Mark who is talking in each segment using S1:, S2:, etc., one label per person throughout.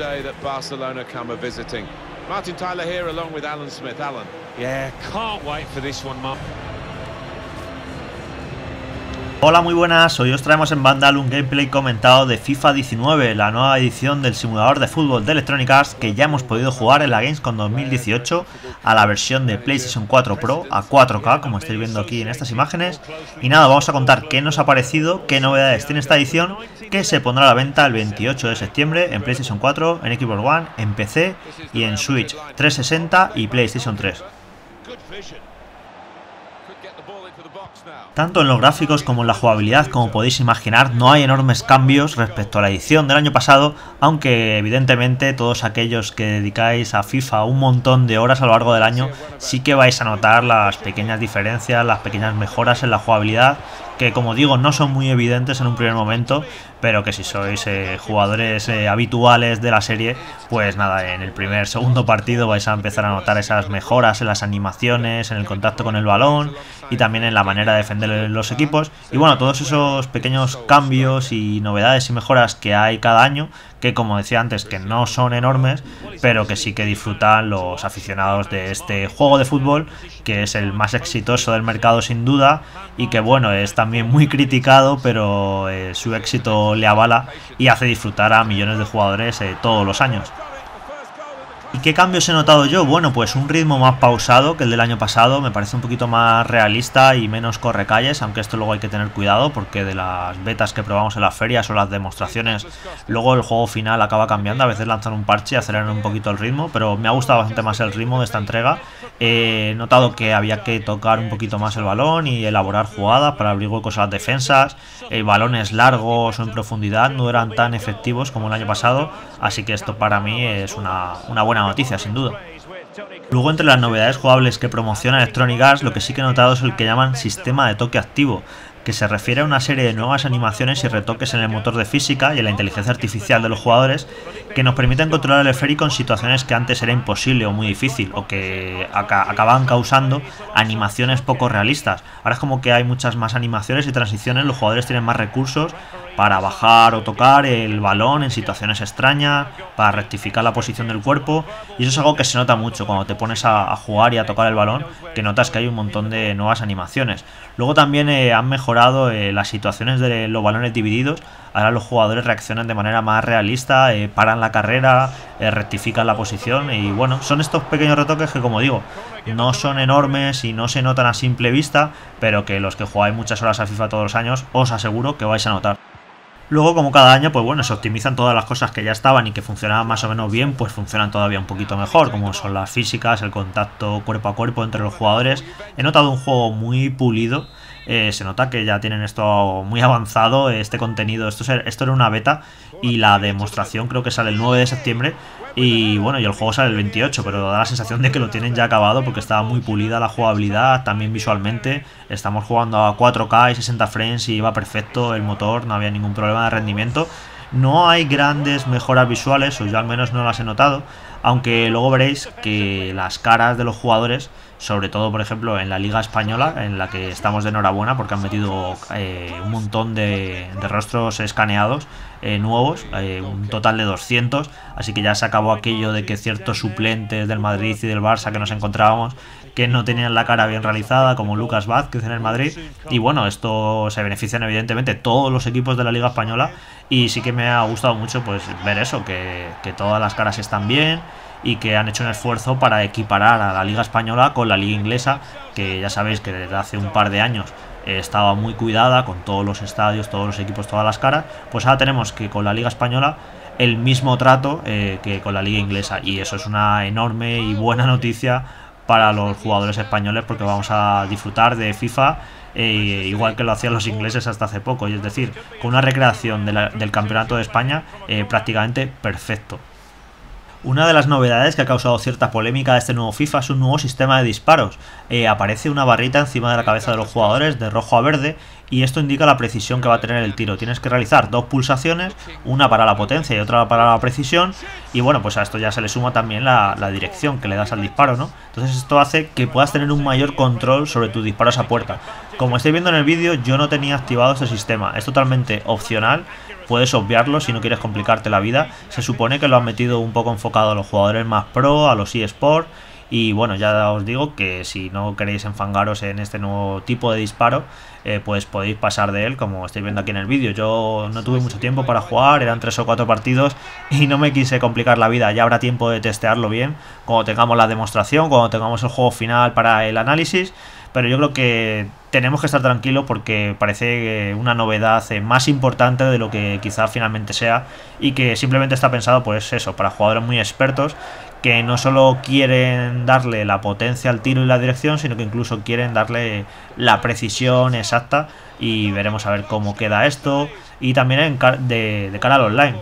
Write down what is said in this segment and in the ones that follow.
S1: day that Barcelona come a visiting. Martin Tyler here along with Alan Smith. Alan.
S2: Yeah, can't wait for this one, Mark.
S3: Hola, muy buenas. Hoy os traemos en Vandal un gameplay comentado de FIFA 19, la nueva edición del simulador de fútbol de Electronic Arts que ya hemos podido jugar en la Gamescom 2018 a la versión de PlayStation 4 Pro a 4K, como estáis viendo aquí en estas imágenes. Y nada, vamos a contar qué nos ha parecido, qué novedades tiene esta edición, que se pondrá a la venta el 28 de septiembre en PlayStation 4, en Xbox One, en PC y en Switch 360 y PlayStation 3. Tanto en los gráficos como en la jugabilidad, como podéis imaginar, no hay enormes cambios respecto a la edición del año pasado, aunque evidentemente todos aquellos que dedicáis a FIFA un montón de horas a lo largo del año, sí que vais a notar las pequeñas diferencias, las pequeñas mejoras en la jugabilidad, que como digo no son muy evidentes en un primer momento, pero que si sois eh, jugadores eh, habituales de la serie, pues nada, en el primer, segundo partido vais a empezar a notar esas mejoras en las animaciones, en el contacto con el balón y también en la manera de defender los equipos. Y bueno, todos esos pequeños cambios y novedades y mejoras que hay cada año, que como decía antes, que no son enormes, pero que sí que disfrutan los aficionados de este juego de fútbol, que es el más exitoso del mercado sin duda, y que bueno, es también muy criticado, pero eh, su éxito le avala y hace disfrutar a millones de jugadores eh, todos los años. ¿Y qué cambios he notado yo? Bueno, pues un ritmo más pausado que el del año pasado, me parece un poquito más realista y menos correcalles, aunque esto luego hay que tener cuidado porque de las betas que probamos en las ferias o las demostraciones, luego el juego final acaba cambiando, a veces lanzan un parche y aceleran un poquito el ritmo, pero me ha gustado bastante más el ritmo de esta entrega. He notado que había que tocar un poquito más el balón y elaborar jugadas para abrir huecos a las defensas, eh, balones largos o en profundidad no eran tan efectivos como el año pasado, así que esto para mí es una, una buena noticia, sin duda. Luego, entre las novedades jugables que promociona Electronic Arts, lo que sí que he notado es el que llaman sistema de toque activo, que se refiere a una serie de nuevas animaciones y retoques en el motor de física y en la inteligencia artificial de los jugadores que nos permiten controlar el esférico en situaciones que antes era imposible o muy difícil o que acababan causando animaciones poco realistas. Ahora es como que hay muchas más animaciones y transiciones, los jugadores tienen más recursos para bajar o tocar el balón en situaciones extrañas, para rectificar la posición del cuerpo y eso es algo que se nota mucho cuando te pones a, jugar y a tocar el balón, que notas que hay un montón de nuevas animaciones. Luego también eh, han mejorado eh, las situaciones de los balones divididos, ahora los jugadores reaccionan de manera más realista, eh, paran la carrera, rectifican la posición y bueno, son estos pequeños retoques que como digo, no son enormes y no se notan a simple vista, pero que los que jugáis muchas horas a FIFA todos los años os aseguro que vais a notar. Luego, como cada año, pues bueno, se optimizan todas las cosas que ya estaban y que funcionaban más o menos bien, pues funcionan todavía un poquito mejor, como son las físicas, el contacto cuerpo a cuerpo entre los jugadores. He notado un juego muy pulido, eh, se nota que ya tienen esto muy avanzado, este contenido, esto, esto era una beta y la demostración creo que sale el 9 de septiembre y bueno, y el juego sale el 28, pero da la sensación de que lo tienen ya acabado porque estaba muy pulida la jugabilidad, también visualmente. Estamos jugando a 4K y 60 frames y iba perfecto el motor, no había ningún problema de rendimiento. No hay grandes mejoras visuales, o yo al menos no las he notado, aunque luego veréis que las caras de los jugadores sobre todo por ejemplo en la liga española en la que estamos de enhorabuena porque han metido eh, un montón de, rostros escaneados eh, nuevos, eh, un total de 200, así que ya se acabó aquello de que ciertos suplentes del Madrid y del Barça que nos encontrábamos que no tenían la cara bien realizada, como Lucas Vázquez en el Madrid. Y bueno, esto se benefician evidentemente todos los equipos de la Liga Española. Y sí que me ha gustado mucho pues ver eso, que, que todas las caras están bien y que han hecho un esfuerzo para equiparar a la Liga Española con la Liga Inglesa, que ya sabéis que desde hace un par de años estaba muy cuidada con todos los estadios, todos los equipos, todas las caras. Pues ahora tenemos que con la Liga Española el mismo trato eh, que con la Liga Inglesa y eso es una enorme y buena noticia para los jugadores españoles porque vamos a disfrutar de FIFA eh, igual que lo hacían los ingleses hasta hace poco, y es decir, con una recreación del Campeonato de España prácticamente perfecto. Una de las novedades que ha causado cierta polémica de este nuevo FIFA es un nuevo sistema de disparos. Eh, aparece una barrita encima de la cabeza de los jugadores de rojo a verde y esto indica la precisión que va a tener el tiro. Tienes que realizar dos pulsaciones, una para la potencia y otra para la precisión y bueno, pues a esto ya se le suma también la, dirección que le das al disparo, ¿no? Entonces esto hace que puedas tener un mayor control sobre tus disparos a puerta. Como estáis viendo en el vídeo, yo no tenía activado este sistema, es totalmente opcional puedes obviarlo si no quieres complicarte la vida. Se supone que lo han metido un poco enfocado a los jugadores más pro, a los eSports y bueno, ya os digo que si no queréis enfangaros en este nuevo tipo de disparo, eh, pues podéis pasar de él, como estáis viendo aquí en el vídeo. Yo no tuve mucho tiempo para jugar, eran tres o cuatro partidos y no me quise complicar la vida. Ya habrá tiempo de testearlo bien cuando tengamos la demostración, cuando tengamos el juego final para el análisis. Pero yo creo que tenemos que estar tranquilos porque parece una novedad eh, más importante de lo que quizá finalmente sea y que simplemente está pensado pues eso, para jugadores muy expertos que no solo quieren darle la potencia al tiro y la dirección, sino que incluso quieren darle la precisión exacta y veremos a ver cómo queda esto y también de, cara al online.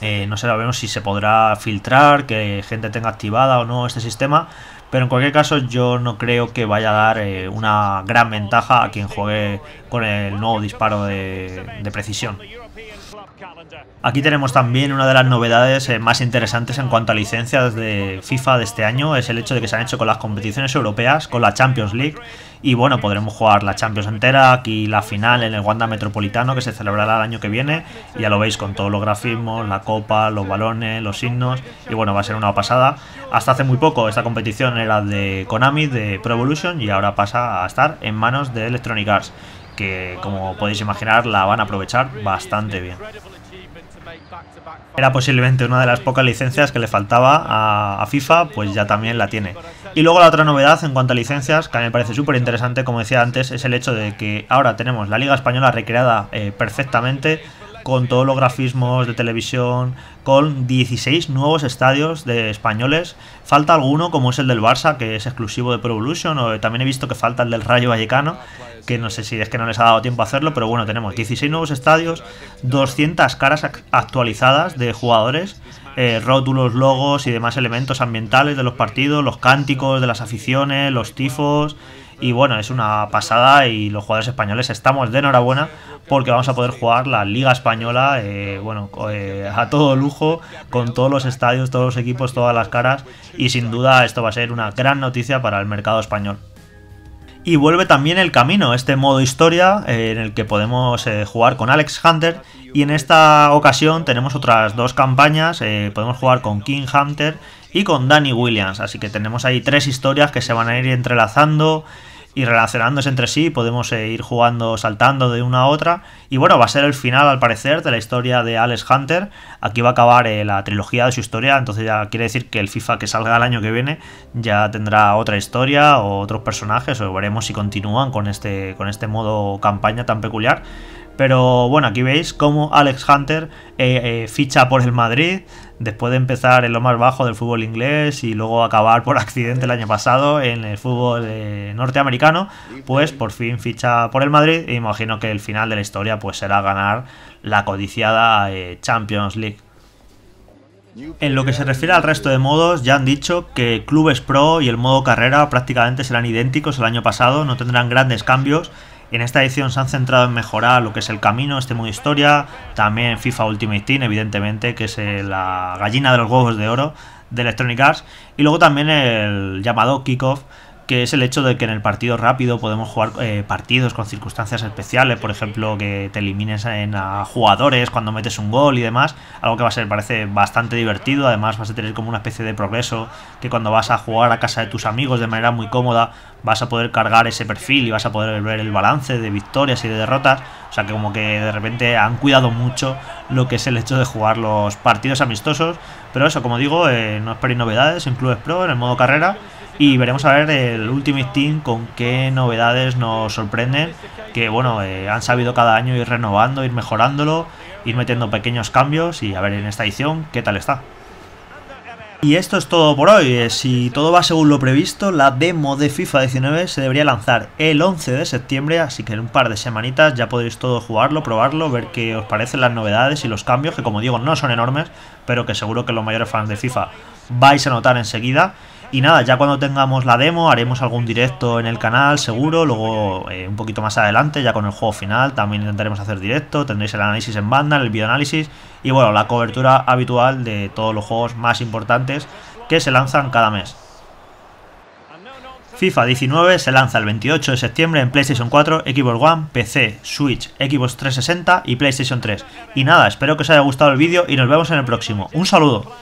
S3: Eh, no sé, veremos si se podrá filtrar, que gente tenga activada o no este sistema, pero en cualquier caso yo no creo que vaya a dar eh, una gran ventaja a quien juegue con el nuevo disparo de precisión. Aquí tenemos también una de las novedades eh, más interesantes en cuanto a licencias de FIFA de este año, es el hecho de que se han hecho con las competiciones europeas, con la Champions League, y bueno, podremos jugar la Champions entera, aquí la final en el Wanda Metropolitano que se celebrará el año que viene, y ya lo veis con todos los grafismos, la copa, los balones, los signos, y bueno, va a ser una pasada. Hasta hace muy poco esta competición era de Konami, de Pro Evolution, y ahora pasa a estar en manos de Electronic Arts, que como podéis imaginar la van a aprovechar bastante bien. Era posiblemente una de las pocas licencias que le faltaba a, FIFA, pues ya también la tiene. Y luego la otra novedad en cuanto a licencias, que a mí me parece súper interesante, como decía antes, es el hecho de que ahora tenemos la Liga Española recreada eh, perfectamente con todos los grafismos de televisión, con 16 nuevos estadios de españoles. Falta alguno, como es el del Barça, que es exclusivo de Pro Evolution, o también he visto que falta el del Rayo Vallecano, que no sé si es que no les ha dado tiempo a hacerlo, pero bueno, tenemos 16 nuevos estadios, 200 caras actualizadas de jugadores, eh, rótulos, logos y demás elementos ambientales de los partidos, los cánticos de las aficiones, los tifos y bueno, es una pasada y los jugadores españoles estamos de enhorabuena porque vamos a poder jugar la Liga Española, eh, bueno, eh, a todo lujo, con todos los estadios, todos los equipos, todas las caras y sin duda esto va a ser una gran noticia para el mercado español. Y vuelve también el camino, este modo historia eh, en el que podemos jugar con Alex Hunter. Y en esta ocasión tenemos otras dos campañas. podemos jugar con King Hunter y con Danny Williams. Así que tenemos ahí tres historias que se van a ir entrelazando y relacionándose entre sí, podemos eh, ir jugando, saltando de una a otra. Y bueno, va a ser el final, al parecer, de la historia de Alex Hunter. Aquí va a acabar eh, la trilogía de su historia, entonces ya quiere decir que el FIFA que salga el año que viene ya tendrá otra historia o otros personajes, o veremos si continúan con este, con este modo campaña tan peculiar. Pero bueno, aquí veis cómo Alex Hunter eh, eh, ficha por el Madrid después de empezar en lo más bajo del fútbol inglés y luego acabar por accidente el año pasado en el fútbol eh, norteamericano, pues por fin ficha por el Madrid e imagino que el final de la historia pues será ganar la codiciada Champions League. En lo que se refiere al resto de modos, ya han dicho que Clubes Pro y el modo carrera prácticamente serán idénticos el año pasado, no tendrán grandes cambios en esta edición se han centrado en mejorar lo que es el camino, este modo historia, también FIFA Ultimate Team, evidentemente, que es la gallina de los huevos de oro de Electronic Arts, y luego también el llamado Kickoff, que es el hecho de que en el partido rápido podemos jugar eh, partidos con circunstancias especiales, por ejemplo, que te elimines en a jugadores cuando metes un gol y demás, algo que va a ser, parece bastante divertido, además vas a tener como una especie de progreso, que cuando vas a jugar a casa de tus amigos de manera muy cómoda, vas a poder cargar ese perfil y vas a poder ver el balance de victorias y de derrotas, o sea que como que de repente han cuidado mucho lo que es el hecho de jugar los partidos amistosos, pero eso, como digo, eh, no esperéis novedades en Clubes Pro, en el modo carrera, y veremos a ver el Ultimate Team con qué novedades nos sorprenden. Que bueno, eh, han sabido cada año ir renovando, ir mejorándolo, ir metiendo pequeños cambios y a ver en esta edición qué tal está. Y esto es todo por hoy. Eh, si todo va según lo previsto, la demo de FIFA 19 se debería lanzar el 11 de septiembre, así que en un par de semanitas ya podréis todo jugarlo, probarlo, ver qué os parecen las novedades y los cambios, que como digo no son enormes, pero que seguro que los mayores fans de FIFA vais a notar enseguida. Y nada, ya cuando tengamos la demo haremos algún directo en el canal seguro, luego eh, un poquito más adelante ya con el juego final también intentaremos hacer directo, tendréis el análisis en banda, el videoanálisis y bueno, la cobertura habitual de todos los juegos más importantes que se lanzan cada mes. FIFA 19 se lanza el 28 de septiembre en PlayStation 4, Xbox One, PC, Switch, Xbox 360 y PlayStation 3. Y nada, espero que os haya gustado el vídeo y nos vemos en el próximo. Un saludo.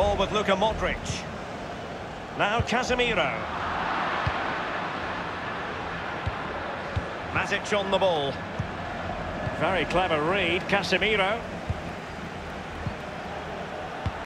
S4: Ball with Luka Modric. Now Casemiro. Matic on the ball. Very clever read, Casemiro.